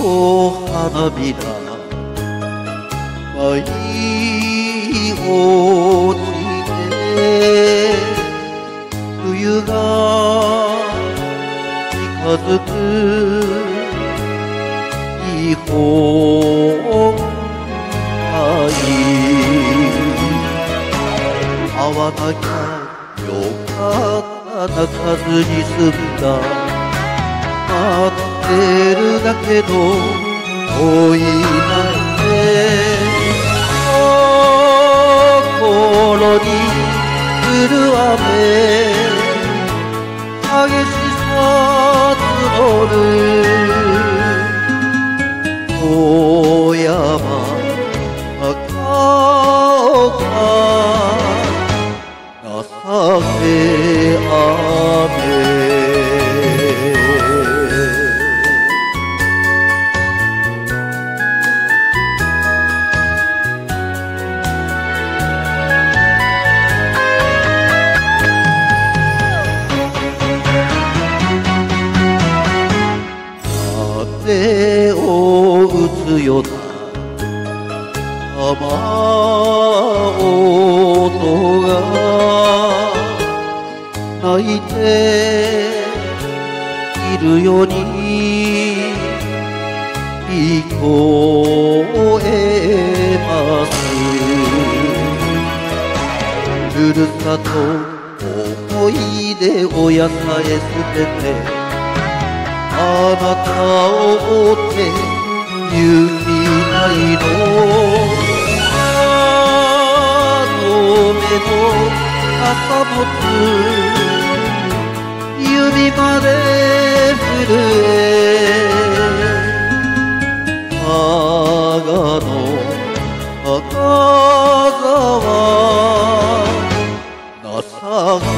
花びら舞い落ちて冬が近づく。日本海会わなきゃよかった泣かずに済んだ待ってるだけど遠いなんて心に降る雨激しさ募る。遠山高岡情け雨を打つよ雨音が泣いているように聞こえますふるさと思い出親さえ捨ててあなたを追って行きたいのあの目の朝持つ指まで震え長野赤沢情け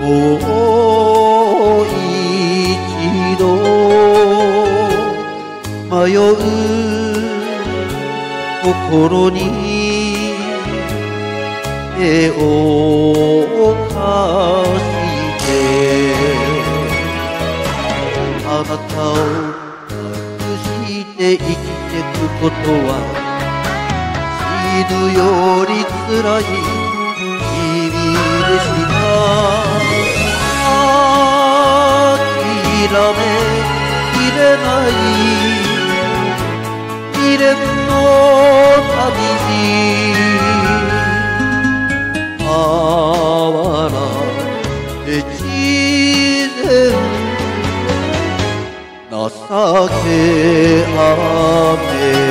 もう一度迷う心に手を貸してあなたを隠して生きてくことは死ぬより辛い日々でした諦めきれない未練の旅に哀れ越前情け雨